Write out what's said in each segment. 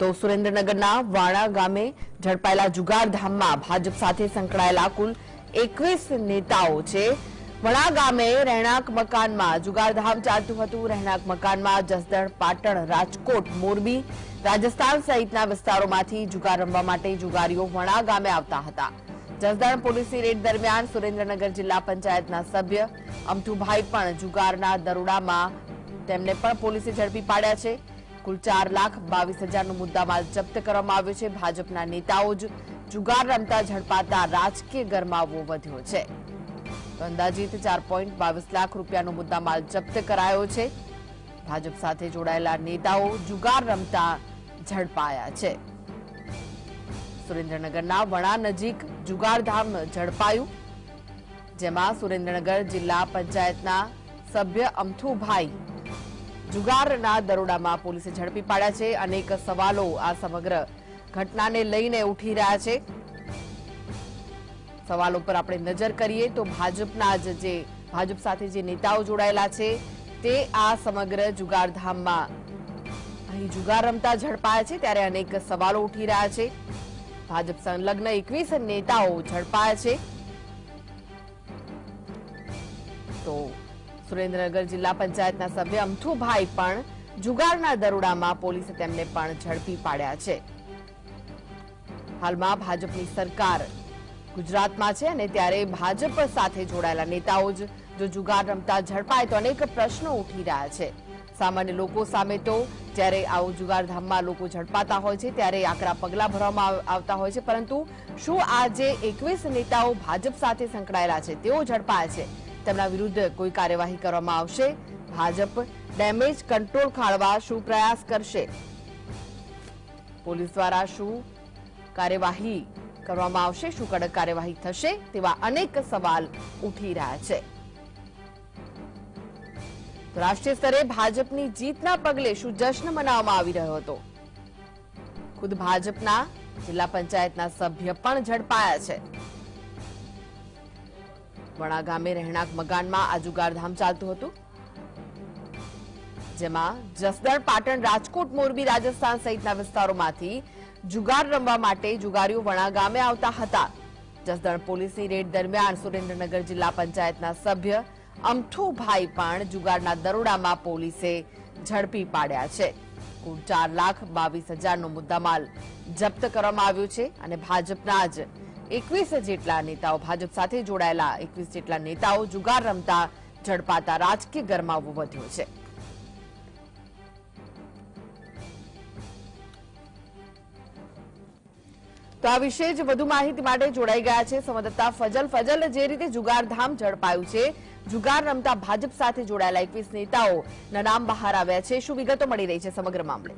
તો સુરેન્દ્રનગરના વાણા ગામે ઝડપાયેલા જુગારધામમાં ભાજપ સાથે સંકળાયેલા કુલ એકવીસ નેતાઓ છે. વણા ગામે રહેણાંક મકાનમાં જુગારધામ ચાલતું હતું. રહેણાંક મકાનમાં જસદણ, પાટણ, રાજકોટ, મોરબી, રાજસ્થાન સહિતના વિસ્તારોમાંથી જુગાર રમવા માટે જુગારીઓ વણા ગામે આવતા હતા. જસદણ પોલીસની રેડ દરમિયાન સુરેન્દ્રનગર જિલ્લા પંચાયતના સભ્ય અમથુભાઈ પણ જુગારના દરોડામાં તેમને પણ પોલીસે ઝડપી પાડ્યા છે. કુલ ચાર લાખ બાવીસ હજારનો મુદ્દામાલ જપ્ત કરવામાં આવ્યો છે. ભાજપના નેતાઓ જ જુગાર રમતા ઝડપાતા રાજકીય ગરમાવો વધ્યો છે. અંદાજિત ચાર પોઈન્ટ બાવીસ લાખ રૂપિયાનો મુદ્દામાલ જપ્ત કરાયો છે. ભાજપ સાથે જોડાયેલા નેતાઓ જુગાર રમતા ઝડપાયા છે. સુરેન્દ્રનગરના વણા નજીક જુગારધામ ઝડપાયું. જેમાં સુરેન્દ્રનગર જિલ્લા પંચાયતના સભ્ય અમથુભાઈ જુગારના દરોડામાં પોલીસે ઝડપી પાડ્યા છે. અનેક સવાલો આ સમગ્ર ઘટનાને લઈને ઉઠી રહ્યા છે. સવાલો પર આપણે નજર કરીએ તો ભાજપના જ જે ભાજપ સાથે જે નેતાઓ જોડાયેલા છે, તે આ સમગ્ર જુગારધામમાં અહીં જુગાર રમતા ઝડપાયા છે. ત્યારે અનેક સવાલો ઉઠી રહ્યા છે. ભાજપ સંલગ્ન એકવીસ નેતાઓ ઝડપાયા છે. તો સુરેન્દ્રનગર જિલ્લા પંચાયતના સભ્ય અમથુભાઈ પણ જુગારના દરોડામાં પોલીસે તેમને પણ ઝડપી પાડ્યા છે. હાલમાં ભાજપની સરકાર ગુજરાતમાં છે અને ત્યારે ભાજપ સાથે જોડાયેલા નેતાઓ જ જો જુગાર રમતા ઝડપાય તો અનેક પ્રશ્નો ઉઠી રહ્યા છે. સામાન્ય લોકો સામે તો જ્યારે આવું જુગારધામમાં લોકો ઝડપાતા હોય છે, ત્યારે આકરા પગલાં ભરવામાં આવતા હોય છે. પરંતુ શું આજે એકવીસ નેતાઓ ભાજપ સાથે સંકળાયેલા છે? તેઓ ઝડપાયા છે. તેમના વિરુદ્ધ કોઈ કાર્યવાહી કરવામાં આવશે? ભાજપ ડેમેજ કંટ્રોલ ખાળવા શું પ્રયાસ કરશે? પોલીસ દ્વારા શું કાર્યવાહી કરવામાં આવશે? શું કડક કાર્યવાહી થશે? તેવા અનેક સવાલ ઉઠી રહ્યા છે. રાષ્ટ્રીય સ્તરે ભાજપની જીતના પગલે શું જશ્ન મનાવવામાં આવી રહ્યો હતો? ખુદ ભાજપના જિલ્લા પંચાયતના સભ્ય પણ ઝડપાયા છે. વણા ગામે રહેણાંક મકાનમાં આ જુગારધામ ચાલતું હતું, જેમાં જસદણ, પાટણ, રાજકોટ, મોરબી, રાજસ્થાન સહિતના વિસ્તારોમાંથી જુગાર રમવા માટે જુગારીઓ વણા ગામે આવતા હતા. જસદણ પોલીસની રેડ દરમિયાન સુરેન્દ્રનગર જિલ્લા પંચાયતના સભ્ય અમઠુભાઈ પણ જુગારના દરોડામાં પોલીસે ઝડપી પાડ્યા છે. કુલ ચાર લાખ બાવીસ હજારનો મુદ્દામાલ જપ્ત કરવામાં આવ્યો છે અને ભાજપના જ એકવીસ જેટલા નેતાઓ ભાજપ સાથે જોડાયેલા, એકવીસ જેટલા નેતાઓ જુગાર રમતા, ઝડપાતા રાજકીય ગરમાવો વધ્યો છે. તો આ વિશે જ વધુ માહિતી માટે જોડાઈ ગયા છે સંવાદદાતા ફજલ. ફજલ, જે રીતે જુગારધામ ઝડપાયું છે, જુગાર રમતા ભાજપ સાથે જોડાયેલા એકવીસ નેતાઓના નામ બહાર આવ્યા છે. શું વિગતો મળી રહી છે સમગ્ર મામલે?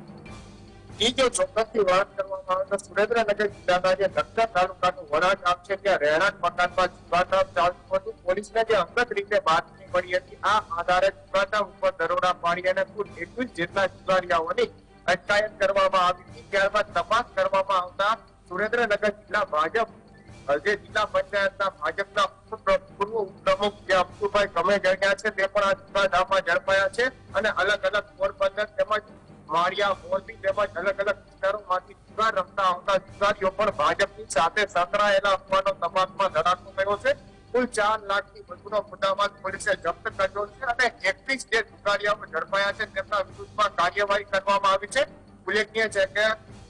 ઈ જો ચોક્કસથી વાત કરવામાં આવે તો સુરેન્દ્રનગર જિલ્લાના જે નક્કર તાલુકાનું વડા ગામ ત્યાં રહેણાંક મકાનમાં જુગારધામ ચાલતું હતું. પોલીસને જે અંગત રીતે બાતમી મળી હતી, આ આધારે જુગારધામ ઉપર દરોડા પાડી અને કુલ એકવીસ જેટલા જુગારીયાઓની અટકાયત કરવામાં આવી હતી. તપાસ કરવામાં આવતા સુરેન્દ્રનગર જિલ્લા ભાજપ, જે જિલ્લા પંચાયતના ભાજપના પૂર્વ ઉપપ્રમુખ જે ગમે કમેજણિયા છે, તે પણ આ જુગારધામમાં ઝડપાયા છે અને અલગ અલગ પોરબંદર માળિયા મોરબી તેમજ અલગ અલગ વિસ્તારોમાંથી જુગાર રમતા આવતા જુગારીઓ પણ ભાજપની સાથે સંકળાયેલા હોવાનો તપાસમાં ધડાકો થયો છે. કુલ ચાર લાખથી વધુનો મુદ્દામાલ પોલીસે જપ્ત કર્યો છે અને એકવીસ જે જુગારીયાઓ ઝડપાયા છે તેમના વિરુદ્ધમાં કાર્યવાહી કરવામાં આવી છે. ઉલ્લેખનીય છે કે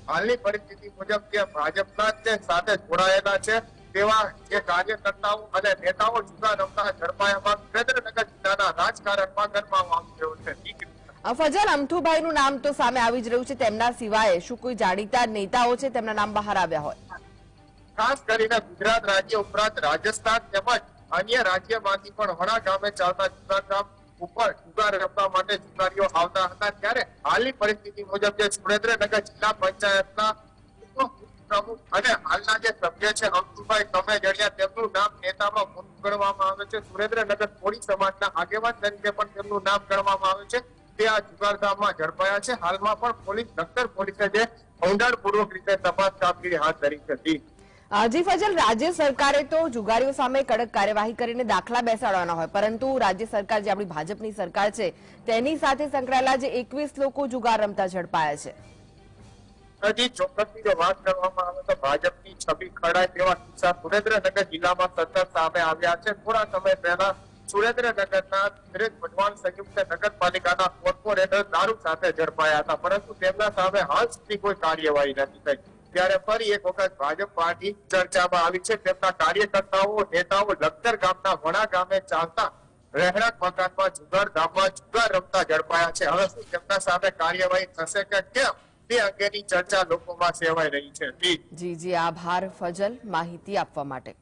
હાલની પરિસ્થિતિ મુજબ જે ભાજપના જે સાથે જોડાયેલા છે તેવા જે કાર્યકર્તાઓ અને નેતાઓ જુદા રમતા ઝડપાયામાં સુરેન્દ્રનગર જિલ્લાના રાજકારણમાં ગરમાવો આવી રહ્યો છે. ફજલ અમથુભાઈનું નામ તો સામે આવી જ રહ્યું છે. તેમના સિવાય શું કોઈ જાણીતા નેતાઓ છે તેમના નામ બહાર આવ્યા હોય? ખાસ કરીને ગુજરાત રાજ્ય ઉપરાંત રાજસ્થાન તેમજ અન્ય રાજ્યમાંથી પણ વડા ગામે ચાલતા જુગારધામ ઉપર જુગાર રમવા માટે જુગારીઓ આવતા હતા. ત્યારે હાલની પરિસ્થિતિ મુજબ જે સુરેન્દ્રનગર જિલ્લા પંચાયતના પ્રમુખ અને હાલના જે સભ્ય છે અમથુભાઈ જણ્યા તેમનું નામ નેતામાં ગણવામાં આવે છે. સુરેન્દ્રનગર કોળી સમાજના આગેવાન તરીકે પણ તેમનું નામ ગણવામાં આવે છે. તે આ ચુકાદામાં ઝડપાયા છે. હાલમાં પણ પોલીસ નક્કર પોલીસે જે ઊંડાણપૂર્વક રીતે તપાસ કામગીરી હાથ ધરી હતી જી. ફજલ રાજ્ય સરકારે તો જુગારીઓ સામે કડક કાર્યવાહી કરીને દાખલા બેસાડવાના હોય. પરંતુ રાજ્ય સરકાર જે આપણી ભાજપની સરકાર છે તેની સાથે સંકળાયેલા જે એકવીસ લોકો જુગાર રમતા ઝડપાયા છે. હજી ચોક્કસની જો વાત કરવામાં આવે તો ભાજપની છબી ખડાય તેવા કિસ્સા સુરેન્દ્રનગર જિલ્લામાં સતત સામે આવ્યા છે. થોડા સમય પહેલા સુરેન્દ્રનગરના ધીરજ ભગવાન સંયુક્ત નગરપાલિકાના કોર્પોરેટર દારૂ સાથે ઝડપાયા હતા, પરંતુ તેમના સામે હાલ સુધી કોઈ કાર્યવાહી નથી થઈ. ત્યારે ફરી એક વખત ભાજપ પાર્ટી ચર્ચામાં આવી છે. તેમના કાર્યકર્તાઓ, નેતાઓ લખતર ગામના વણા ગામે ચાલતા રહેણાંક મકાનમાં જુગાર ધામમાં જુગાર રમતા ઝડપાયા છે. હવે શું તેમના સામે કાર્યવાહી થશે કે કેમ? તે અંગેની ચર્ચા લોકોમાં સેવાઈ રહી છે. જી જી, આભાર ફજલ માહિતી આપવા માટે.